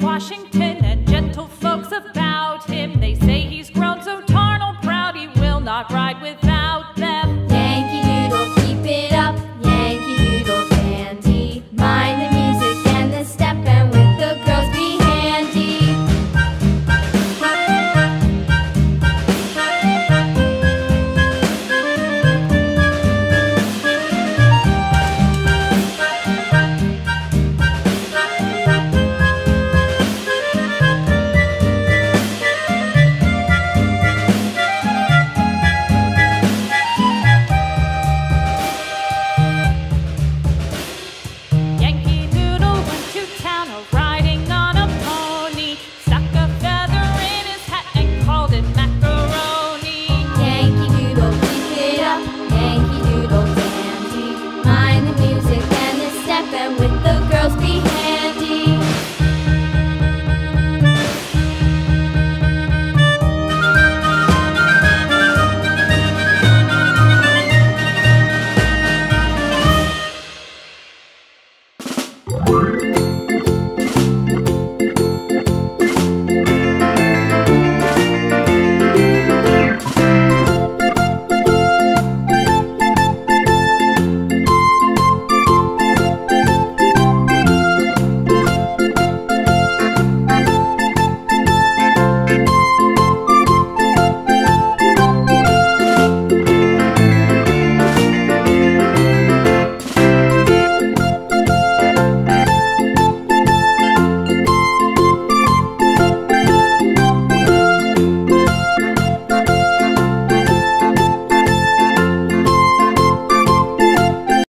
Washington.